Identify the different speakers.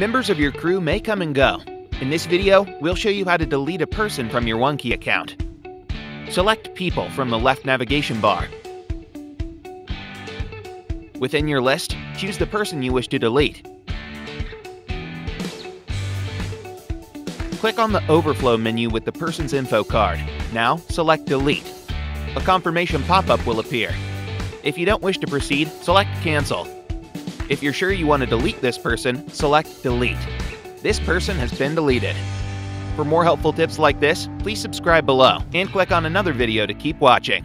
Speaker 1: Members of your crew may come and go. In this video, we'll show you how to delete a person from your OneKey account. Select People from the left navigation bar. Within your list, choose the person you wish to delete. Click on the Overflow menu with the person's info card. Now, select Delete. A confirmation pop-up will appear. If you don't wish to proceed, select Cancel. If you're sure you want to delete this person, select Delete. This person has been deleted. For more helpful tips like this, please subscribe below and click on another video to keep watching.